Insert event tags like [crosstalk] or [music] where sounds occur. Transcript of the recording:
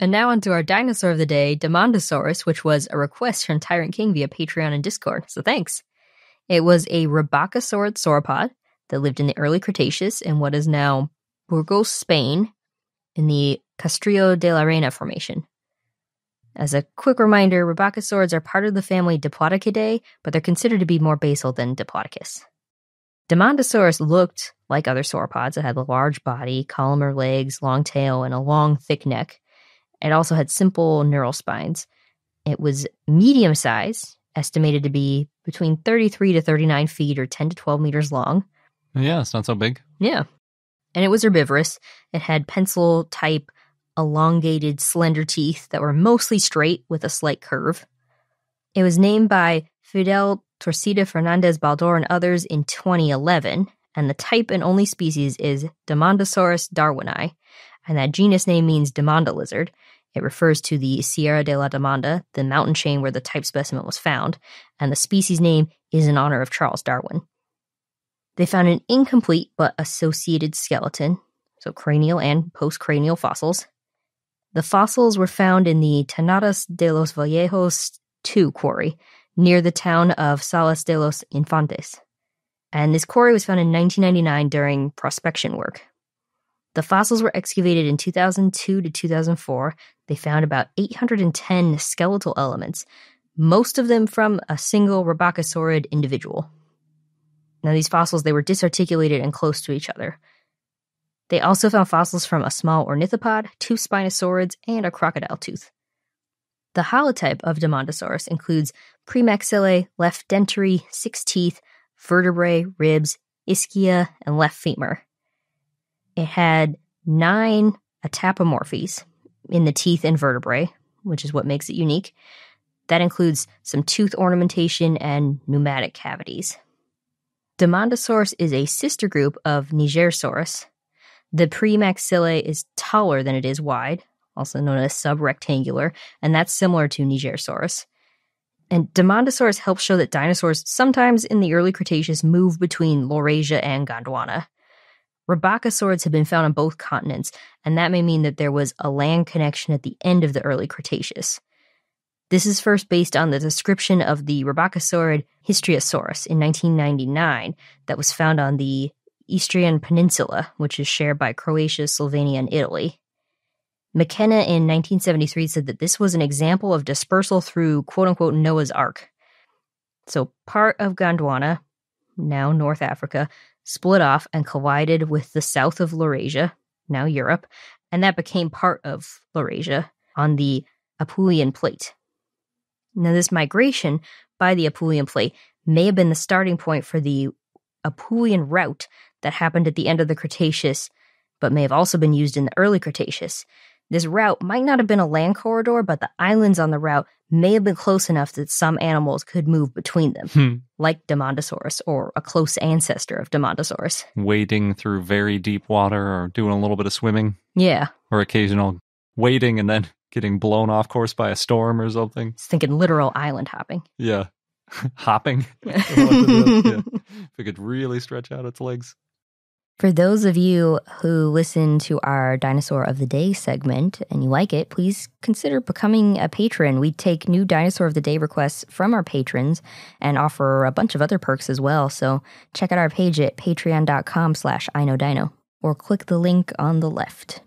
And now onto our dinosaur of the day, Demandasaurus, which was a request from Tyrant King via Patreon and Discord. So thanks. It was a Rebbachisaurid sauropod that lived in the early Cretaceous in what is now Burgos, Spain, in the Castrillo de la Reina Formation. As a quick reminder, Rebbachisaurids are part of the family Diplodocidae, but they're considered to be more basal than Diplodocus. Demandasaurus looked like other sauropods. It had a large body, columnar legs, long tail, and a long, thick neck. It also had simple neural spines. It was medium size, estimated to be between 33 to 39 feet or 10 to 12 meters long. Yeah, it's not so big. Yeah. And it was herbivorous. It had pencil type, elongated, slender teeth that were mostly straight with a slight curve. It was named by Fidel Torcida Fernandez Baldor and others in 2011, and the type and only species is Demandasaurus darwini, and that genus name means Demanda lizard. It refers to the Sierra de la Demanda, the mountain chain where the type specimen was found, and the species name is in honor of Charles Darwin. They found an incomplete but associated skeleton, so cranial and postcranial fossils. The fossils were found in the Tenadas de los Vallejos 2 quarry near the town of Salas de los Infantes. And this quarry was found in 1999 during prospection work. The fossils were excavated in 2002 to 2004. They found about 810 skeletal elements, most of them from a single Rebbachisaurid individual. Now, these fossils, they were disarticulated and close to each other. They also found fossils from a small ornithopod, two spinosaurids, and a crocodile tooth. The holotype of Demandasaurus includes premaxillae, left dentary, six teeth, vertebrae, ribs, ischia, and left femur. It had nine autapomorphies in the teeth and vertebrae, which is what makes it unique. That includes some tooth ornamentation and pneumatic cavities. Demandasaurus is a sister group of Nigersaurus. The premaxillae is taller than it is wide, also known as subrectangular, and that's similar to Nigersaurus. And Demandasaurus helps show that dinosaurs sometimes in the early Cretaceous move between Laurasia and Gondwana. Rebbachisaurids have been found on both continents, and that may mean that there was a land connection at the end of the early Cretaceous. This is first based on the description of the Rebbachisaurid Histriasaurus in 1999 that was found on the Istrian Peninsula, which is shared by Croatia, Slovenia, and Italy. McKenna in 1973 said that this was an example of dispersal through quote unquote Noah's Ark. So part of Gondwana, now North Africa, split off and collided with the south of Laurasia, now Europe, and that became part of Laurasia on the Apulian Plate. Now, this migration by the Apulian Plate may have been the starting point for the Apulian route that happened at the end of the Cretaceous, but may have also been used in the early Cretaceous. This route might not have been a land corridor, but the islands on the route may have been close enough that some animals could move between them, Hmm. like Demandasaurus or a close ancestor of Demandasaurus. Wading through very deep water or doing a little bit of swimming Yeah, or occasional wading and then getting blown off course by a storm or something. just thinking literal island hopping. Yeah. [laughs] Hopping. What did it- yeah. If it could really stretch out its legs. For those of you who listen to our Dinosaur of the Day segment and you like it, please consider becoming a patron. We take new Dinosaur of the Day requests from our patrons and offer a bunch of other perks as well. So check out our page at patreon.com slash iknowdino or click the link on the left.